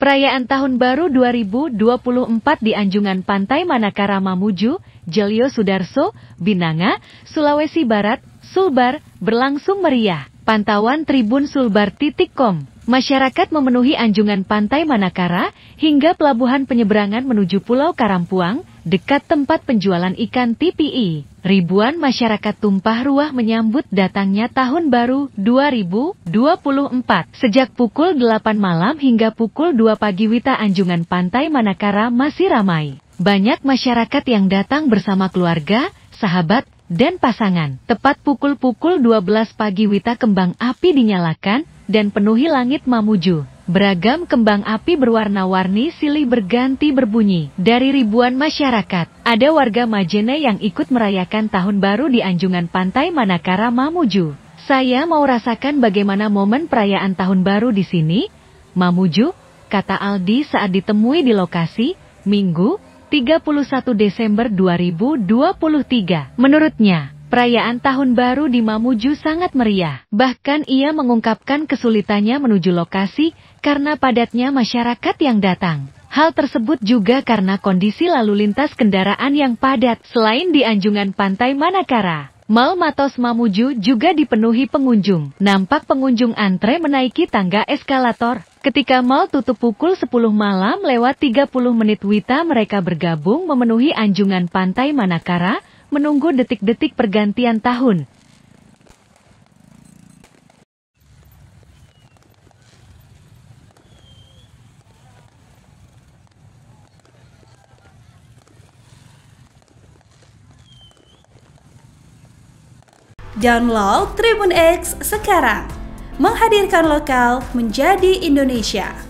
Perayaan Tahun Baru 2024 di Anjungan Pantai Manakara Mamuju, Jelio Sudarso, Binanga, Sulawesi Barat, Sulbar, berlangsung meriah. Pantauan Tribun Sulbar.com Masyarakat memenuhi anjungan pantai Manakara hingga pelabuhan penyeberangan menuju Pulau Karampuang, dekat tempat penjualan ikan TPI. Ribuan masyarakat tumpah ruah menyambut datangnya tahun baru 2024. Sejak pukul 8 malam hingga pukul 2 pagi Wita Anjungan Pantai Manakara masih ramai. Banyak masyarakat yang datang bersama keluarga, sahabat, dan pasangan. Tepat pukul-pukul 12 pagi Wita kembang api dinyalakan dan penuhi langit Mamuju. Beragam kembang api berwarna-warni silih berganti berbunyi. Dari ribuan masyarakat, ada warga Majene yang ikut merayakan tahun baru di Anjungan Pantai Manakara Mamuju. Saya mau rasakan bagaimana momen perayaan tahun baru di sini. Mamuju, kata Aldi saat ditemui di lokasi, Minggu, 31 Desember 2023. Menurutnya, Perayaan Tahun Baru di Mamuju sangat meriah. Bahkan ia mengungkapkan kesulitannya menuju lokasi karena padatnya masyarakat yang datang. Hal tersebut juga karena kondisi lalu lintas kendaraan yang padat selain di anjungan pantai Manakara. Mal Matos Mamuju juga dipenuhi pengunjung. Nampak pengunjung antre menaiki tangga eskalator. Ketika mal tutup pukul 10 malam lewat 30 menit Wita mereka bergabung memenuhi anjungan pantai Manakara menunggu detik-detik pergantian tahun. Download Tribun X sekarang. Menghadirkan lokal menjadi Indonesia.